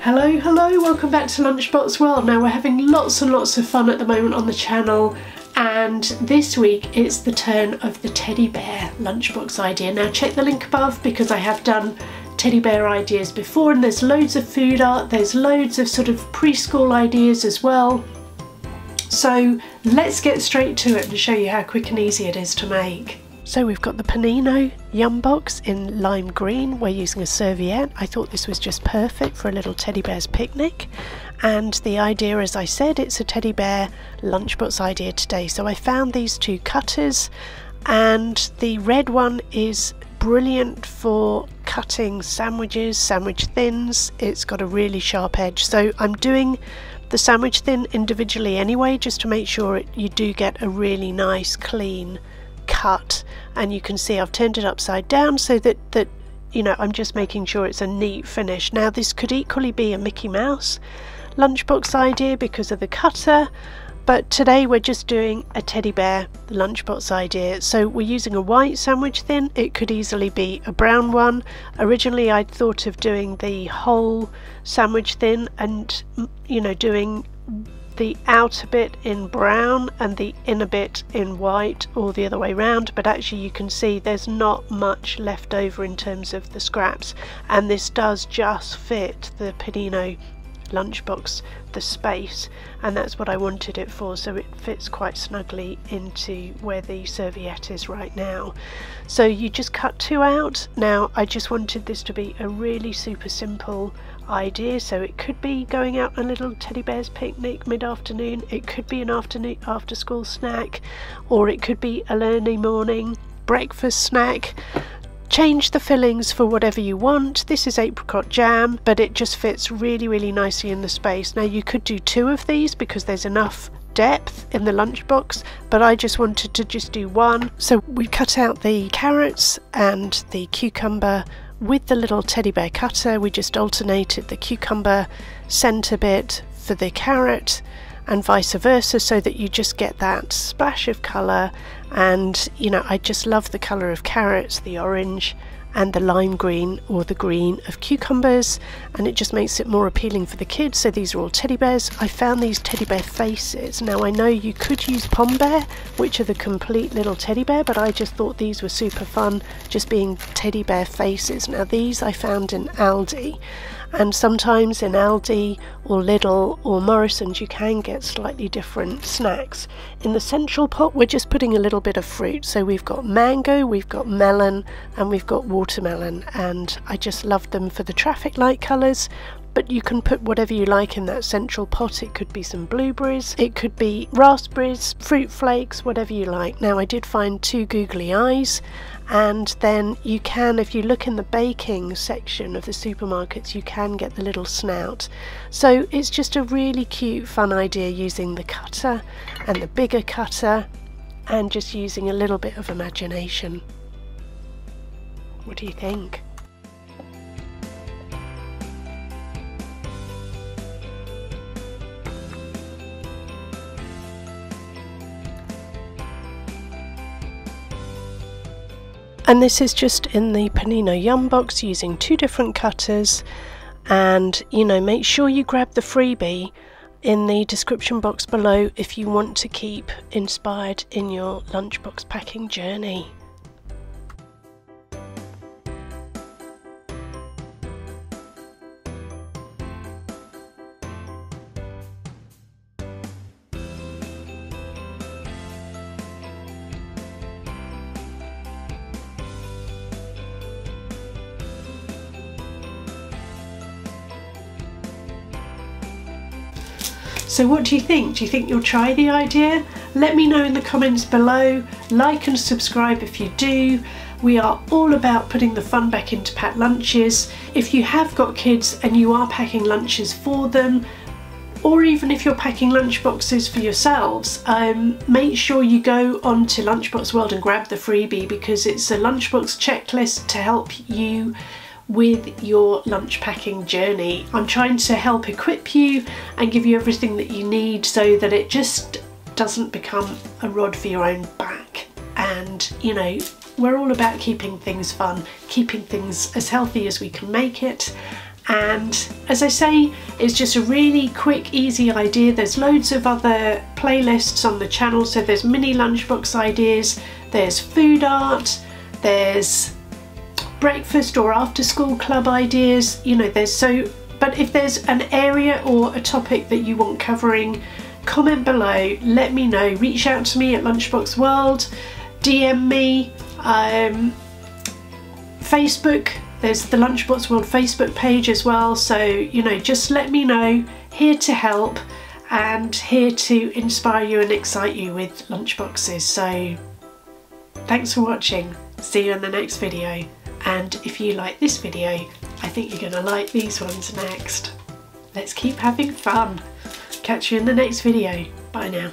Hello, hello, welcome back to Lunchbox World. Now we're having lots and lots of fun at the moment on the channel and this week it's the turn of the teddy bear lunchbox idea. Now check the link above because I have done teddy bear ideas before and there's loads of food art, there's loads of sort of preschool ideas as well. So let's get straight to it and show you how quick and easy it is to make. So we've got the Panino Yum Box in lime green. We're using a serviette. I thought this was just perfect for a little teddy bear's picnic. And the idea, as I said, it's a teddy bear lunchbox idea today. So I found these two cutters and the red one is brilliant for cutting sandwiches, sandwich thins. It's got a really sharp edge. So I'm doing the sandwich thin individually anyway, just to make sure it, you do get a really nice clean cut and you can see I've turned it upside down so that that you know I'm just making sure it's a neat finish. Now this could equally be a Mickey Mouse lunchbox idea because of the cutter but today we're just doing a teddy bear lunchbox idea. So we're using a white sandwich thin. It could easily be a brown one. Originally I'd thought of doing the whole sandwich thin and you know doing the outer bit in brown and the inner bit in white or the other way round but actually you can see there's not much left over in terms of the scraps. And this does just fit the Panino lunchbox the space and that's what I wanted it for so it fits quite snugly into where the serviette is right now. So you just cut two out. Now I just wanted this to be a really super simple idea so it could be going out a little teddy bear's picnic mid-afternoon it could be an afternoon after school snack or it could be a early morning breakfast snack change the fillings for whatever you want. This is apricot jam but it just fits really really nicely in the space. Now you could do two of these because there's enough depth in the lunchbox but I just wanted to just do one. So we cut out the carrots and the cucumber with the little teddy bear cutter. We just alternated the cucumber centre bit for the carrot and vice versa so that you just get that splash of colour. And you know I just love the colour of carrots the orange and the lime green or the green of cucumbers. And it just makes it more appealing for the kids. So these are all teddy bears. I found these teddy bear faces. Now I know you could use pom bear which are the complete little teddy bear but I just thought these were super fun just being teddy bear faces. Now these I found in Aldi and sometimes in Aldi or Lidl or Morrison's you can get slightly different snacks. In the central pot we're just putting a little bit of fruit so we've got mango, we've got melon and we've got watermelon and I just love them for the traffic light colours but you can put whatever you like in that central pot. It could be some blueberries, it could be raspberries, fruit flakes, whatever you like. Now I did find two googly eyes and then you can if you look in the baking section of the supermarkets you can get the little snout so it's just a really cute fun idea using the cutter and the bigger cutter and just using a little bit of imagination what do you think and this is just in the Panino Yum box using two different cutters and you know make sure you grab the freebie in the description box below if you want to keep inspired in your lunchbox packing journey. So what do you think? Do you think you'll try the idea? Let me know in the comments below. Like and subscribe if you do. We are all about putting the fun back into packed lunches. If you have got kids and you are packing lunches for them, or even if you're packing lunchboxes for yourselves, um, make sure you go onto Lunchbox World and grab the freebie because it's a lunchbox checklist to help you with your lunch packing journey. I'm trying to help equip you and give you everything that you need so that it just doesn't become a rod for your own back. And you know, we're all about keeping things fun, keeping things as healthy as we can make it. and as I say it's just a really quick easy idea there's loads of other playlists on the channel so there's mini lunchbox ideas there's food art there's breakfast or after school club ideas you know there's so but if there's an area or a topic that you want covering comment below let me know reach out to me at lunchbox world DM me um, Facebook there's the Lunchbox World Facebook page as well, so you know, just let me know. Here to help and here to inspire you and excite you with lunchboxes. So thanks for watching. See you in the next video. And if you like this video, I think you're going to like these ones next. Let's keep having fun. Catch you in the next video. Bye now.